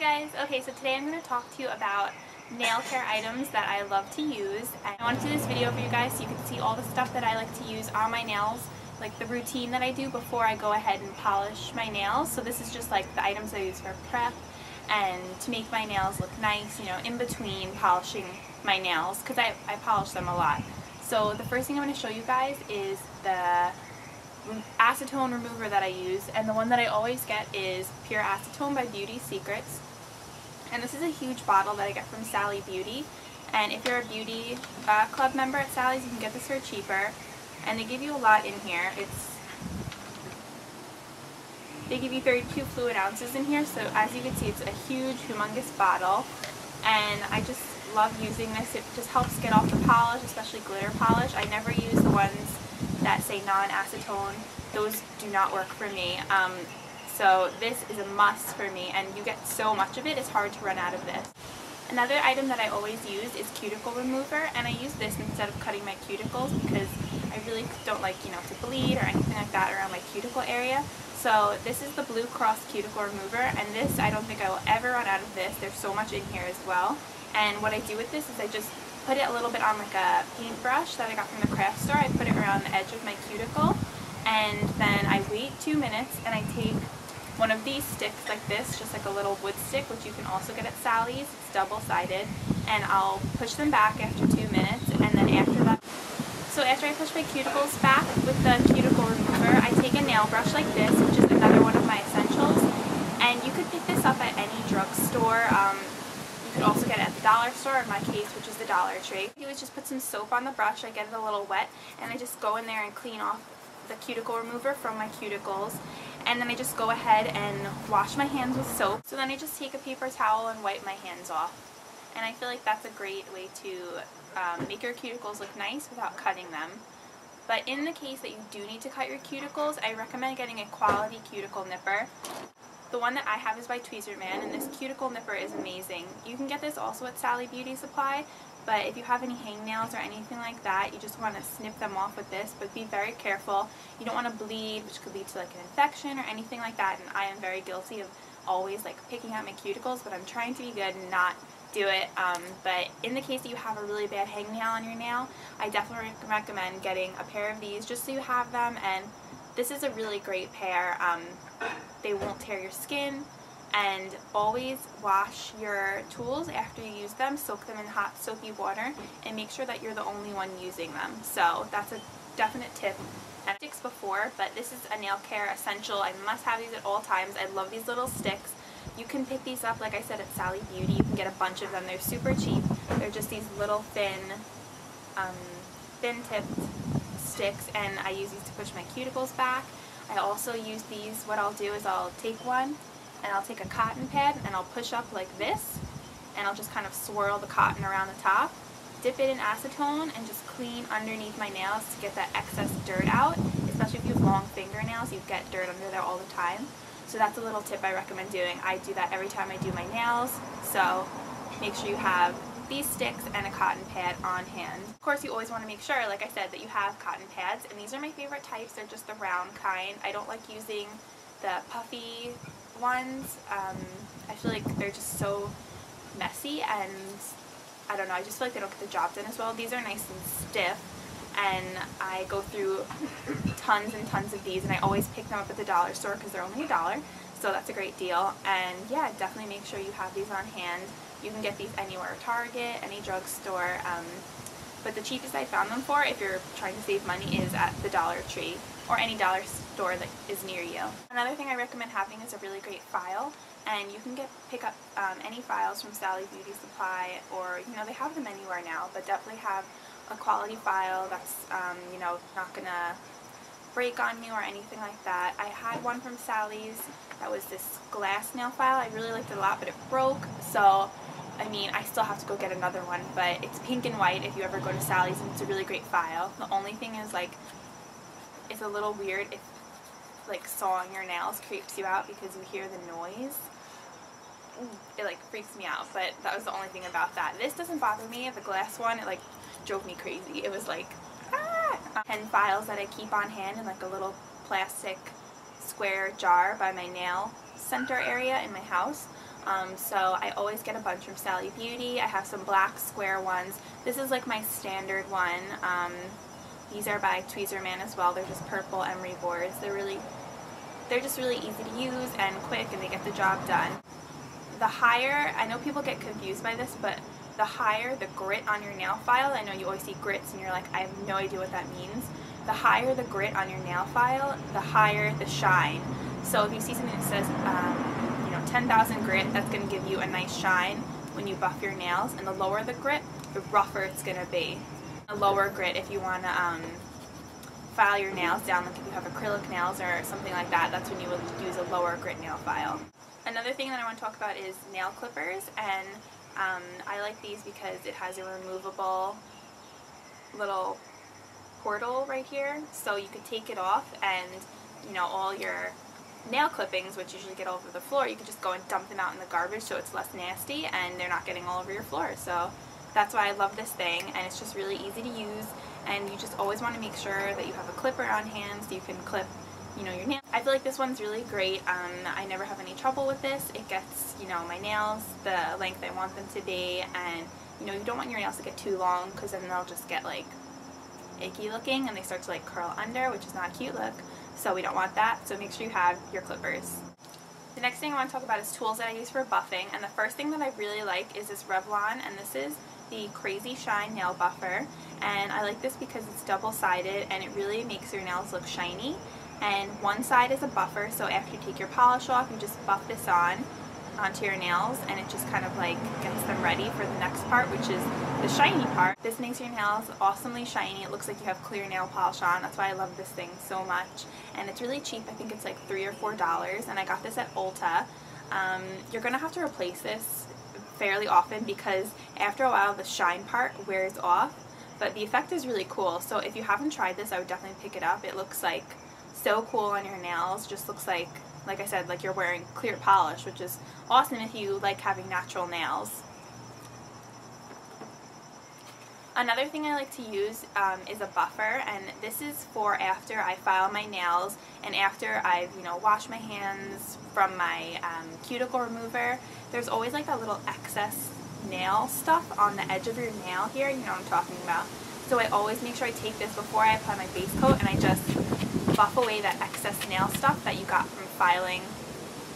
guys! Okay, so today I'm going to talk to you about nail care items that I love to use. I want to do this video for you guys so you can see all the stuff that I like to use on my nails, like the routine that I do before I go ahead and polish my nails. So this is just like the items I use for prep and to make my nails look nice, you know, in between polishing my nails because I, I polish them a lot. So the first thing I'm going to show you guys is the acetone remover that I use and the one that I always get is Pure Acetone by Beauty Secrets and this is a huge bottle that I get from Sally Beauty. And if you're a beauty uh, club member at Sally's you can get this for cheaper. And they give you a lot in here. It's they give you 32 fluid ounces in here. So as you can see it's a huge humongous bottle. And I just love using this. It just helps get off the polish especially glitter polish. I never use the ones that say non-acetone. Those do not work for me. Um, so this is a must for me and you get so much of it, it's hard to run out of this. Another item that I always use is cuticle remover and I use this instead of cutting my cuticles because I really don't like, you know, to bleed or anything like that around my cuticle area. So this is the Blue Cross Cuticle Remover and this, I don't think I will ever run out of this. There's so much in here as well. And what I do with this is I just put it a little bit on like a paintbrush that I got from the craft store. I put it around the edge of my cuticle and then I wait two minutes and I take one of these sticks like this, just like a little wood stick, which you can also get at Sally's. It's double-sided. And I'll push them back after two minutes and then after that so after I push my cuticles back with the cuticle remover, I take a nail brush like this, which is another one of my essentials. And you could pick this up at any drugstore. Um, you could also get it at the dollar store, in my case, which is the Dollar Tree. You would just put some soap on the brush, I get it a little wet, and I just go in there and clean off the cuticle remover from my cuticles. And then I just go ahead and wash my hands with soap. So then I just take a paper towel and wipe my hands off. And I feel like that's a great way to um, make your cuticles look nice without cutting them. But in the case that you do need to cut your cuticles, I recommend getting a quality cuticle nipper. The one that I have is by Tweezerman, and this cuticle nipper is amazing. You can get this also at Sally Beauty Supply, but if you have any hangnails or anything like that, you just want to snip them off with this, but be very careful. You don't want to bleed, which could lead to like an infection or anything like that, and I am very guilty of always like picking out my cuticles, but I'm trying to be good and not do it. Um, but in the case that you have a really bad hangnail on your nail, I definitely recommend getting a pair of these just so you have them and this is a really great pair. Um, they won't tear your skin and always wash your tools after you use them. Soak them in hot soapy water and make sure that you're the only one using them. So that's a definite tip. Sticks before, but this is a nail care essential. I must have these at all times. I love these little sticks. You can pick these up, like I said, at Sally Beauty. You can get a bunch of them. They're super cheap. They're just these little thin, um, thin tipped sticks and I use these to push my cuticles back. I also use these, what I'll do is I'll take one and I'll take a cotton pad and I'll push up like this and I'll just kind of swirl the cotton around the top, dip it in acetone and just clean underneath my nails to get that excess dirt out. Especially if you have long fingernails, you get dirt under there all the time. So that's a little tip I recommend doing. I do that every time I do my nails. So make sure you have these sticks and a cotton pad on hand. Of course you always want to make sure, like I said, that you have cotton pads and these are my favorite types. They're just the round kind. I don't like using the puffy ones. Um, I feel like they're just so messy and I don't know, I just feel like they don't get the job done as well. These are nice and stiff and I go through tons and tons of these and I always pick them up at the dollar store because they're only a dollar so that's a great deal and yeah definitely make sure you have these on hand you can get these anywhere, Target, any drugstore, um, but the cheapest I found them for, if you're trying to save money, is at the Dollar Tree or any dollar store that is near you. Another thing I recommend having is a really great file, and you can get pick up um, any files from Sally Beauty Supply, or you know they have them anywhere now, but definitely have a quality file that's um, you know not gonna break on you or anything like that. I had one from Sally's that was this glass nail file. I really liked it a lot, but it broke, so I mean, I still have to go get another one, but it's pink and white if you ever go to Sally's, and it's a really great file. The only thing is, like, it's a little weird if, like, sawing your nails creeps you out because you hear the noise. It, like, freaks me out, but that was the only thing about that. This doesn't bother me. The glass one, it, like, drove me crazy. It was like, ah! 10 files that I keep on hand in, like, a little plastic square jar by my nail center area in my house. Um, so I always get a bunch from Sally Beauty. I have some black square ones. This is like my standard one. Um, these are by Tweezerman as well. They're just purple emery boards. They're really, they're just really easy to use and quick and they get the job done. The higher, I know people get confused by this, but the higher the grit on your nail file, I know you always see grits and you're like, I have no idea what that means. The higher the grit on your nail file, the higher the shine. So if you see something that says, um, know, 10,000 grit, that's going to give you a nice shine when you buff your nails. And the lower the grit, the rougher it's going to be. A lower grit if you want to um, file your nails down, like if you have acrylic nails or something like that, that's when you would use a lower grit nail file. Another thing that I want to talk about is nail clippers and um, I like these because it has a removable little portal right here so you could take it off and you know all your nail clippings which usually get all over the floor you can just go and dump them out in the garbage so it's less nasty and they're not getting all over your floor so that's why I love this thing and it's just really easy to use and you just always want to make sure that you have a clipper on hand so you can clip you know, your nails. I feel like this one's really great. Um, I never have any trouble with this. It gets, you know, my nails the length I want them to be and, you know, you don't want your nails to get too long because then they'll just get like icky looking and they start to like curl under, which is not a cute look. So we don't want that. So make sure you have your clippers. The next thing I want to talk about is tools that I use for buffing. And the first thing that I really like is this Revlon. And this is the Crazy Shine Nail Buffer. And I like this because it's double-sided and it really makes your nails look shiny and one side is a buffer so after you take your polish off you just buff this on onto your nails and it just kind of like gets them ready for the next part which is the shiny part. This makes your nails awesomely shiny. It looks like you have clear nail polish on. That's why I love this thing so much and it's really cheap. I think it's like three or four dollars and I got this at Ulta. Um, you're gonna have to replace this fairly often because after a while the shine part wears off but the effect is really cool so if you haven't tried this I would definitely pick it up. It looks like so cool on your nails. Just looks like, like I said, like you're wearing clear polish, which is awesome if you like having natural nails. Another thing I like to use um, is a buffer and this is for after I file my nails and after I've you know washed my hands from my um, cuticle remover. There's always like that little excess nail stuff on the edge of your nail here, you know what I'm talking about. So I always make sure I take this before I apply my base coat and I just buff away that excess nail stuff that you got from filing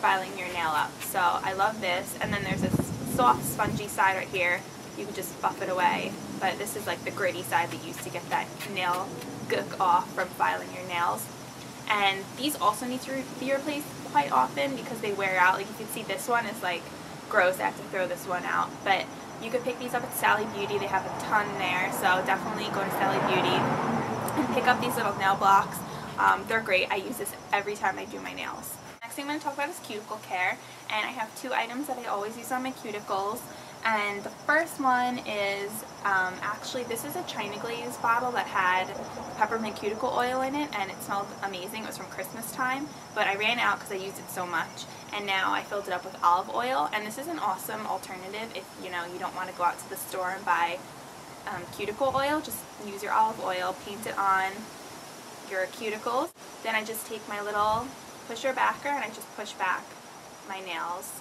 filing your nail up. So I love this. And then there's this soft spongy side right here. You can just buff it away. But this is like the gritty side that you use to get that nail gook off from filing your nails. And these also need to be replaced quite often because they wear out. Like you can see this one is like gross. I have to throw this one out. But you could pick these up at Sally Beauty. They have a ton there. So definitely go to Sally Beauty and pick up these little nail blocks. Um, they're great. I use this every time I do my nails. Next thing I'm going to talk about is cuticle care. And I have two items that I always use on my cuticles. And the first one is, um, actually this is a China Glaze bottle that had peppermint cuticle oil in it and it smelled amazing. It was from Christmas time, but I ran out because I used it so much. And now I filled it up with olive oil and this is an awesome alternative if you know you don't want to go out to the store and buy um, cuticle oil. Just use your olive oil, paint it on, your cuticles. Then I just take my little pusher backer and I just push back my nails.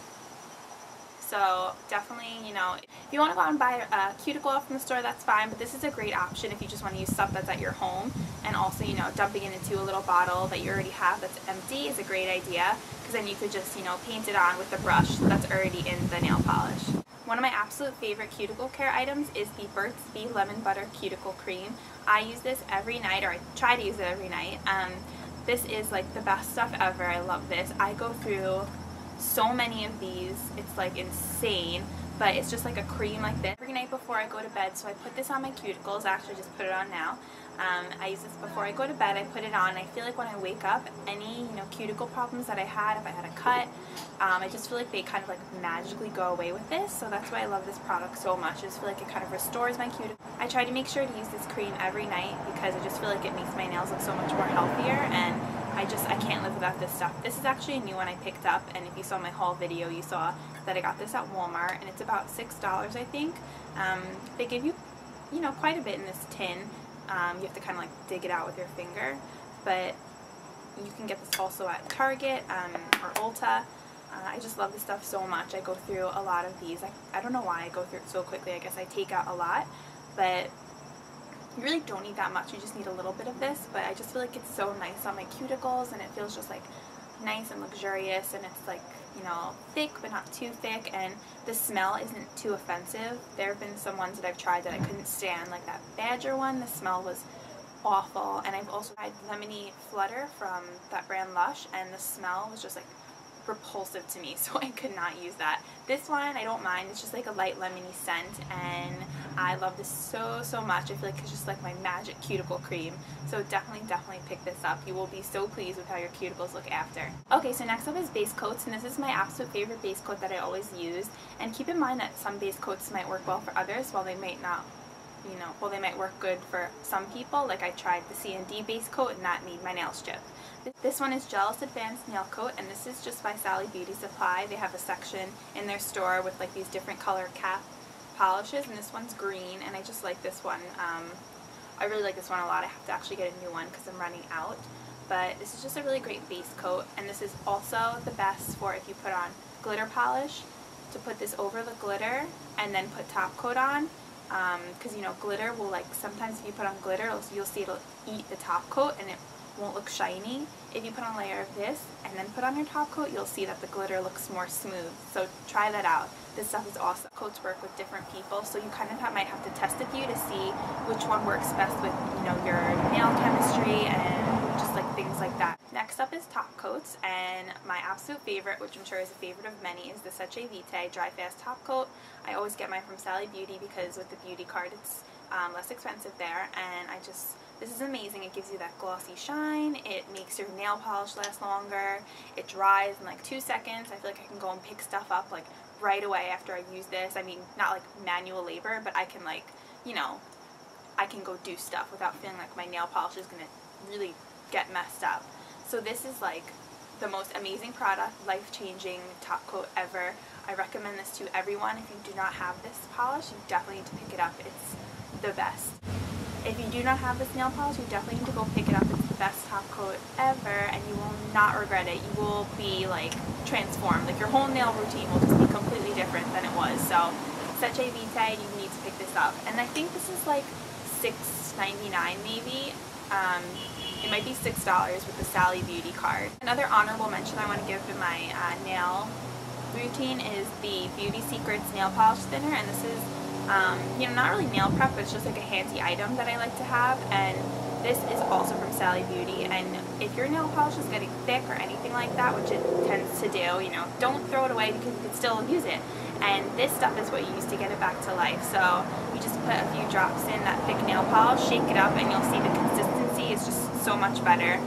So definitely, you know, if you want to go out and buy a cuticle from the store, that's fine, but this is a great option if you just want to use stuff that's at your home. And also, you know, dumping it into a little bottle that you already have that's empty is a great idea because then you could just, you know, paint it on with the brush that's already in the nail polish. One of my absolute favorite cuticle care items is the Burt's Bees Lemon Butter Cuticle Cream. I use this every night, or I try to use it every night. Um, this is like the best stuff ever. I love this. I go through so many of these. It's like insane. But it's just like a cream like this every night before I go to bed. So I put this on my cuticles. I actually just put it on now. Um, I use this before I go to bed. I put it on. I feel like when I wake up, any you know cuticle problems that I had, if I had a cut, um, I just feel like they kind of like magically go away with this. So that's why I love this product so much. I just feel like it kind of restores my cuticle. I try to make sure to use this cream every night because I just feel like it makes my nails look so much more healthier and I just I can't live without this stuff. This is actually a new one I picked up and if you saw my haul video you saw that I got this at Walmart and it's about six dollars I think. Um, they give you you know quite a bit in this tin um, you have to kind of like dig it out with your finger, but you can get this also at Target um, or Ulta. Uh, I just love this stuff so much. I go through a lot of these. I, I don't know why I go through it so quickly. I guess I take out a lot, but you really don't need that much. You just need a little bit of this, but I just feel like it's so nice on my cuticles and it feels just like nice and luxurious and it's like, you know, thick but not too thick and the smell isn't too offensive. There have been some ones that I've tried that I couldn't stand, like that Badger one. The smell was awful and I've also tried Lemony Flutter from that brand Lush and the smell was just like repulsive to me, so I could not use that. This one, I don't mind. It's just like a light lemony scent, and I love this so, so much. I feel like it's just like my magic cuticle cream. So definitely, definitely pick this up. You will be so pleased with how your cuticles look after. Okay, so next up is base coats, and this is my absolute favorite base coat that I always use. And keep in mind that some base coats might work well for others, while they might not you know, well they might work good for some people. Like I tried the CND base coat and that made my nails chip. This one is Gelous Advanced Nail Coat and this is just by Sally Beauty Supply. They have a section in their store with like these different color cap polishes and this one's green and I just like this one. Um, I really like this one a lot. I have to actually get a new one because I'm running out. But this is just a really great base coat and this is also the best for if you put on glitter polish to put this over the glitter and then put top coat on because um, you know glitter will like sometimes if you put on glitter you'll see it'll eat the top coat and it won't look shiny. If you put on a layer of this and then put on your top coat, you'll see that the glitter looks more smooth. So try that out. This stuff is awesome. Coats work with different people, so you kind of have, might have to test a few to see which one works best with, you know, your nail chemistry and just like things like that. Next up is top coats, and my absolute favorite, which I'm sure is a favorite of many, is the Seche Vite Dry Fast Top Coat. I always get mine from Sally Beauty because with the beauty card it's um, less expensive there, and I just this is amazing. It gives you that glossy shine. It makes your nail polish last longer. It dries in like two seconds. I feel like I can go and pick stuff up like right away after I use this. I mean, not like manual labor, but I can like, you know, I can go do stuff without feeling like my nail polish is going to really get messed up. So this is like the most amazing product, life-changing top coat ever. I recommend this to everyone. If you do not have this polish, you definitely need to pick it up. It's the best. If you do not have this nail polish, you definitely need to go pick it up. It's best top coat ever, and you will not regret it. You will be like transformed. Like your whole nail routine will just be completely different than it was. So, Seche Vite, you need to pick this up. And I think this is like $6.99 maybe. Um, it might be $6 with the Sally Beauty card. Another honorable mention I want to give in my uh, nail routine is the Beauty Secrets nail polish thinner, and this is um, you know, not really nail prep, but it's just like a handy item that I like to have. And this is also from Sally Beauty. And if your nail polish is getting thick or anything like that, which it tends to do, you know, don't throw it away because you can still use it. And this stuff is what you use to get it back to life. So you just put a few drops in that thick nail polish, shake it up, and you'll see the consistency is just so much better.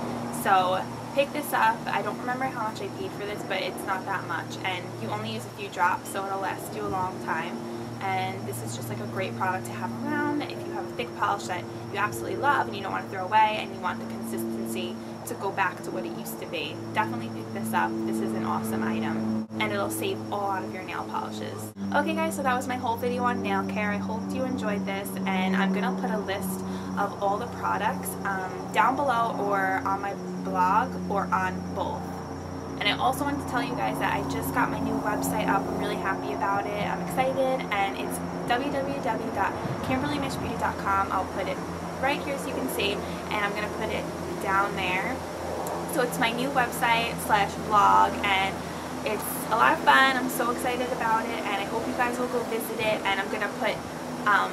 So pick this up. I don't remember how much I paid for this, but it's not that much. And you only use a few drops, so it'll last you a long time and this is just like a great product to have around if thick polish that you absolutely love and you don't want to throw away and you want the consistency to go back to what it used to be. Definitely pick this up. This is an awesome item and it'll save a lot of your nail polishes. Okay guys, so that was my whole video on nail care. I hope you enjoyed this and I'm going to put a list of all the products um, down below or on my blog or on both. And I also wanted to tell you guys that I just got my new website up. I'm really happy about it. I'm excited and it's www.kimberlymichbeauty.com. I'll put it right here so you can see and I'm going to put it down there. So it's my new website slash blog and it's a lot of fun. I'm so excited about it and I hope you guys will go visit it and I'm going to put, um,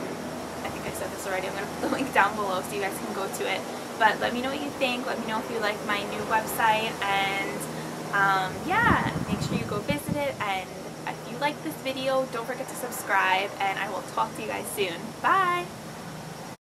I think I said this already, I'm going to put the link down below so you guys can go to it. But let me know what you think. Let me know if you like my new website and um, yeah, make sure you go visit it and if you like this video, don't forget to subscribe and I will talk to you guys soon. Bye!